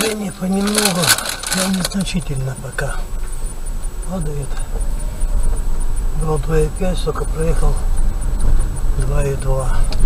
Давление понемногу, но незначительно пока. Падает. Было 2,5, только проехал 2,2.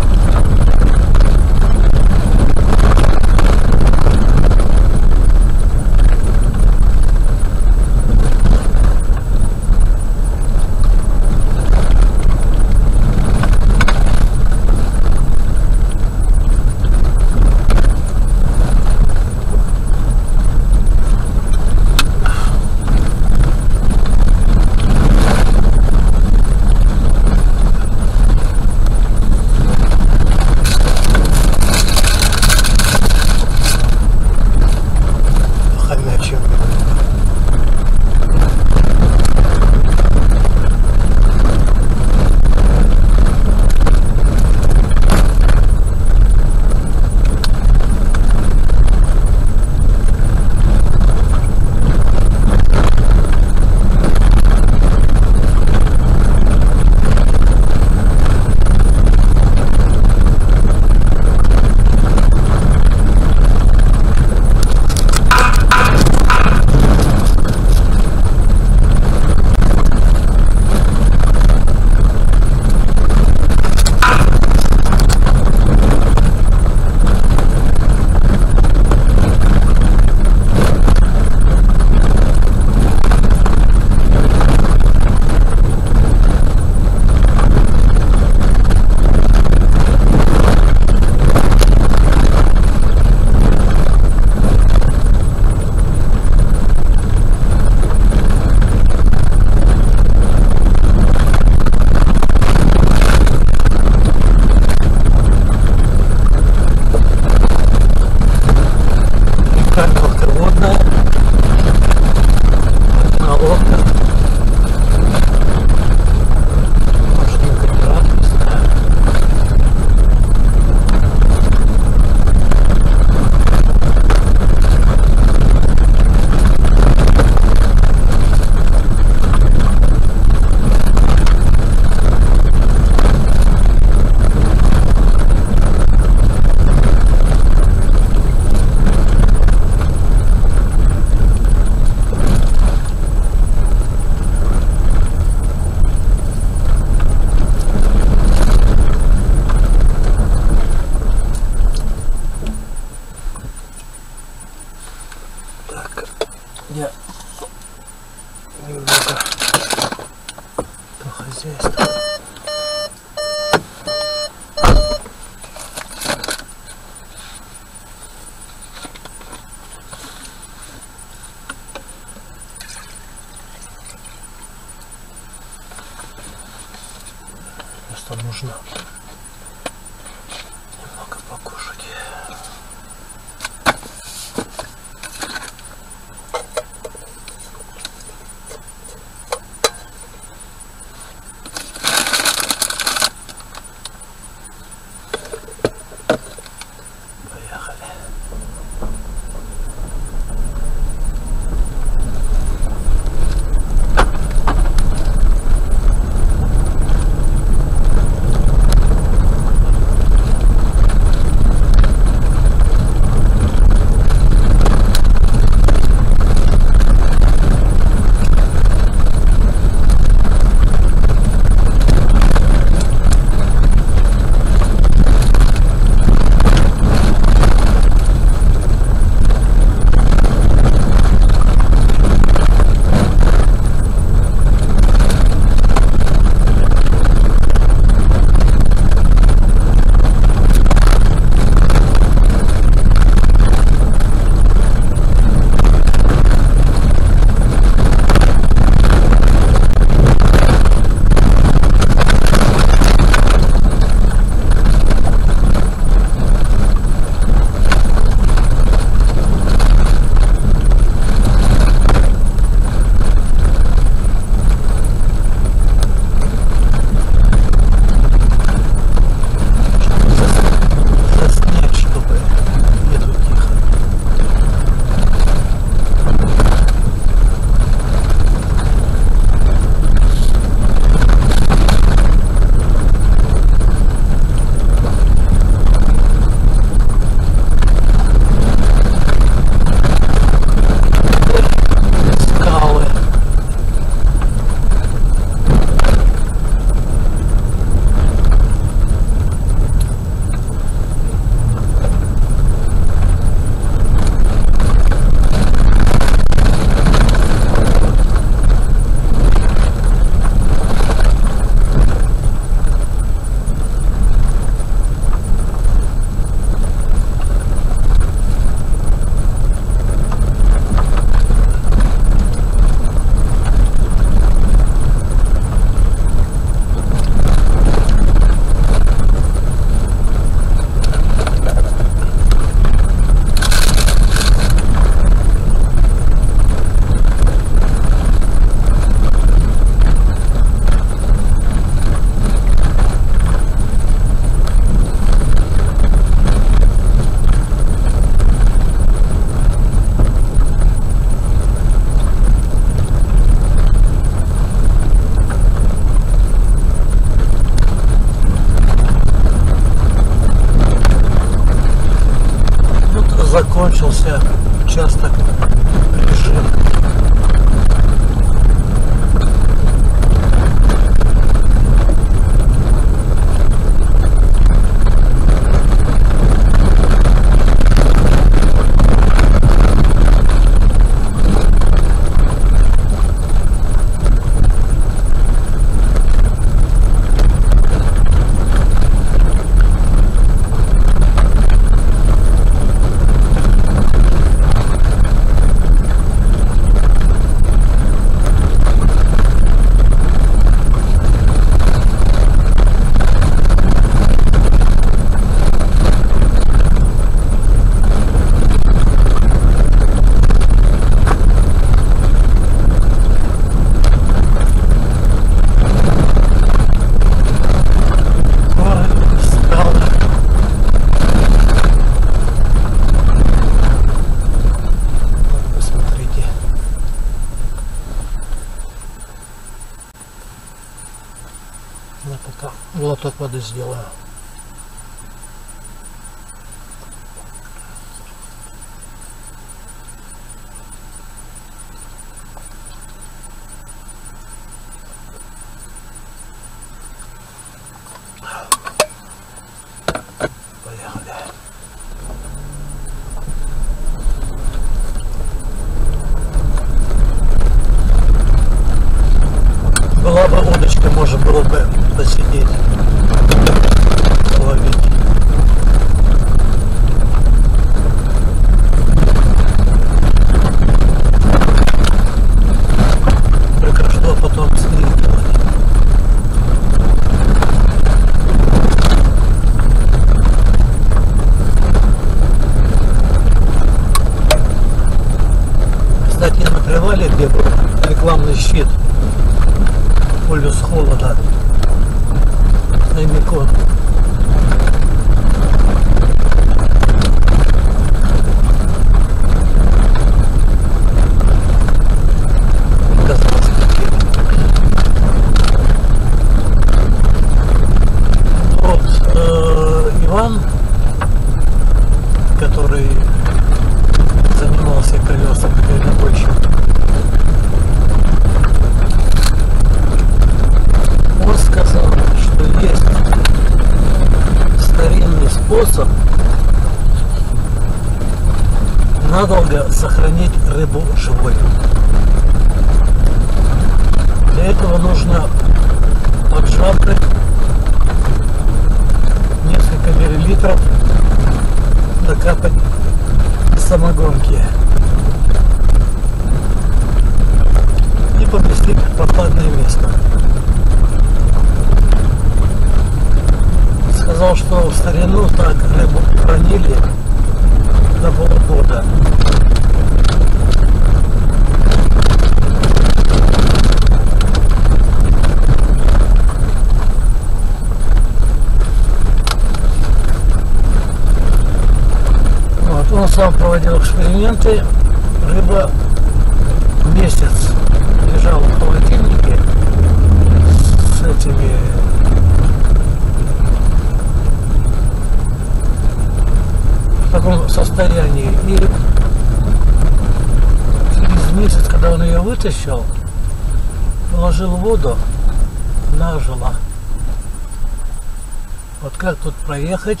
Проехать,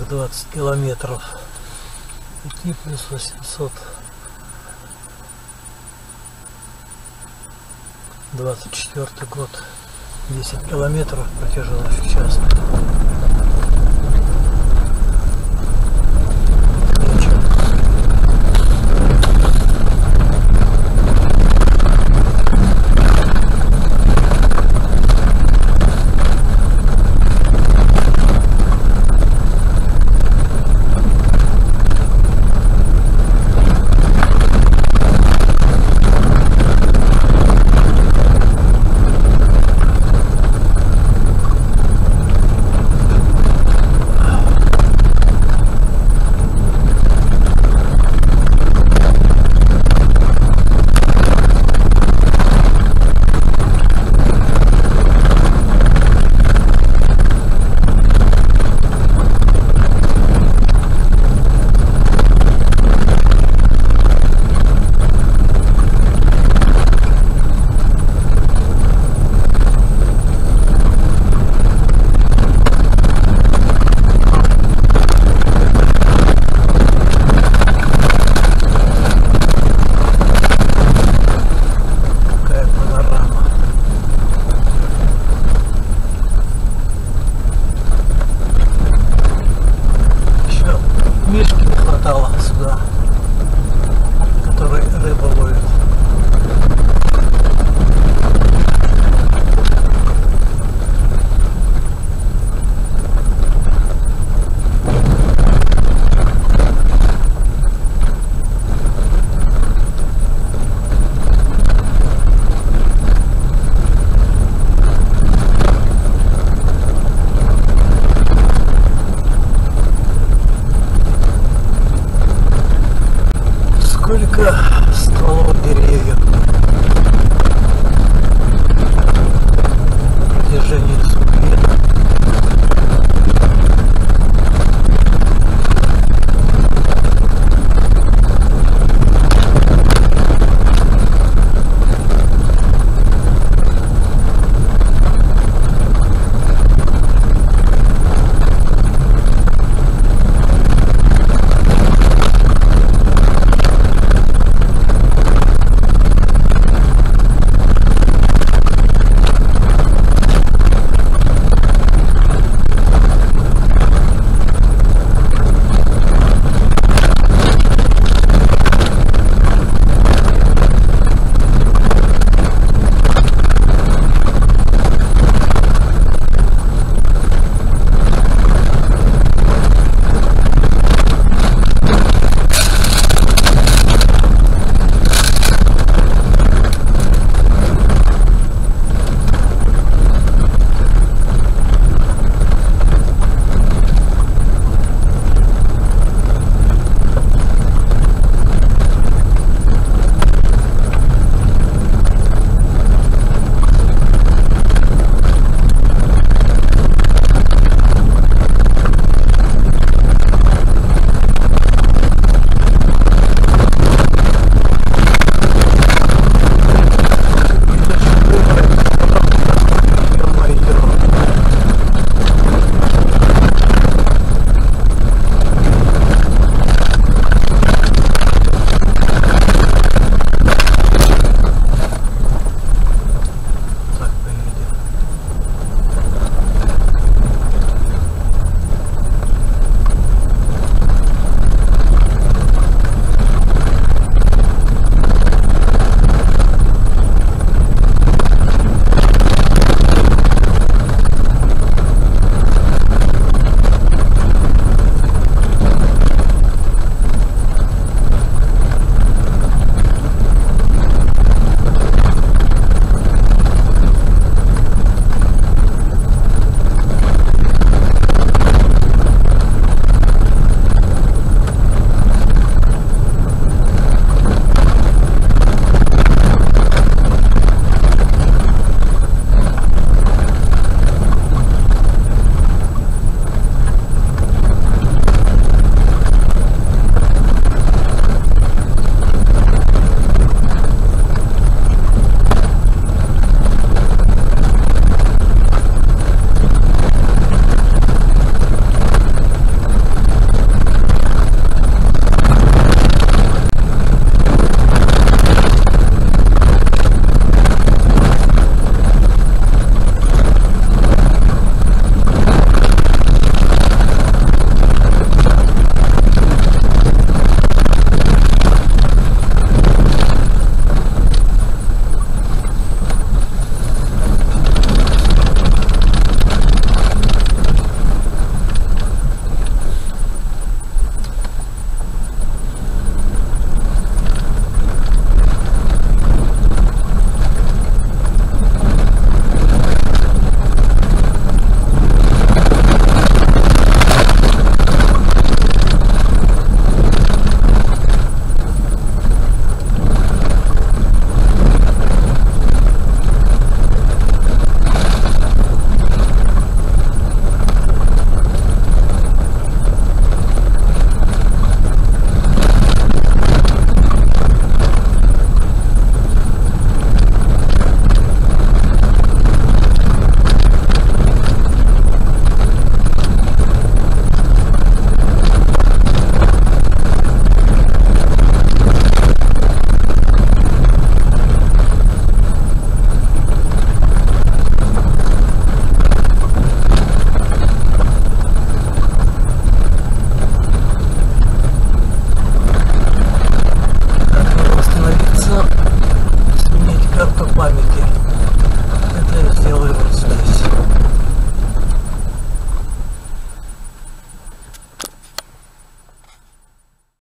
Так, 20 километров. Пути плюс 800. 24 год. 10 километров протяженность в